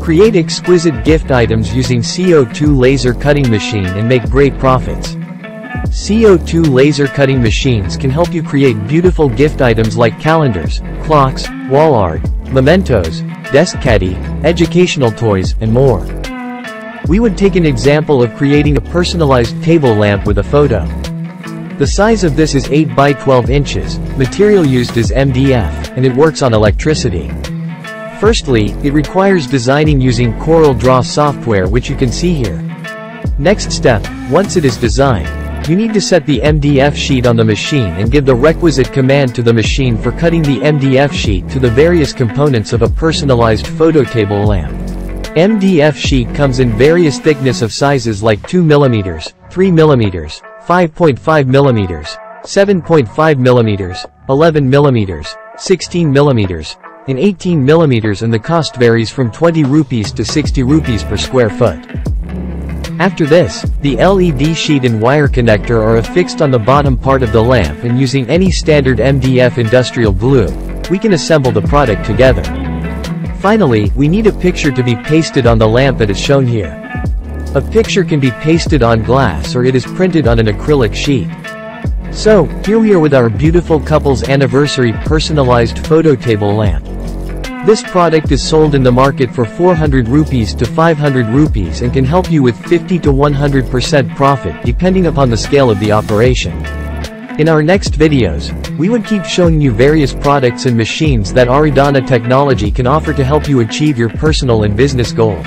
Create exquisite gift items using CO2 laser cutting machine and make great profits. CO2 laser cutting machines can help you create beautiful gift items like calendars, clocks, wall art, mementos, desk caddy, educational toys, and more. We would take an example of creating a personalized table lamp with a photo. The size of this is 8 by 12 inches, material used is MDF, and it works on electricity. Firstly, it requires designing using Corel Draw software which you can see here. Next step, once it is designed, you need to set the MDF sheet on the machine and give the requisite command to the machine for cutting the MDF sheet to the various components of a personalized photo table lamp. MDF sheet comes in various thickness of sizes like 2 mm, 3 mm, 5.5 mm, 7.5 mm, 11 mm, 16 mm, and 18 mm and the cost varies from 20 rupees to 60 rupees per square foot. After this, the LED sheet and wire connector are affixed on the bottom part of the lamp and using any standard MDF industrial glue, we can assemble the product together. Finally, we need a picture to be pasted on the lamp that is shown here. A picture can be pasted on glass or it is printed on an acrylic sheet. So, here we are with our beautiful couple's anniversary personalized photo table lamp. This product is sold in the market for 400 rupees to 500 rupees and can help you with 50 to 100% profit depending upon the scale of the operation. In our next videos, we would keep showing you various products and machines that Aaradhana technology can offer to help you achieve your personal and business goals.